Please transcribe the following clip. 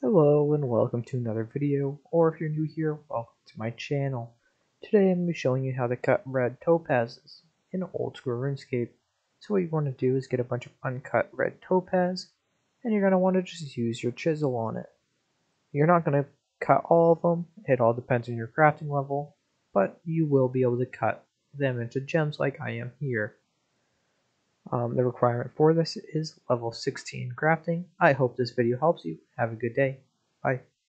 Hello and welcome to another video, or if you're new here, welcome to my channel. Today I'm going to be showing you how to cut red topazes in old school RuneScape. So what you want to do is get a bunch of uncut red topaz, and you're going to want to just use your chisel on it. You're not going to cut all of them, it all depends on your crafting level, but you will be able to cut them into gems like I am here. Um, the requirement for this is level 16 crafting. I hope this video helps you. Have a good day. Bye.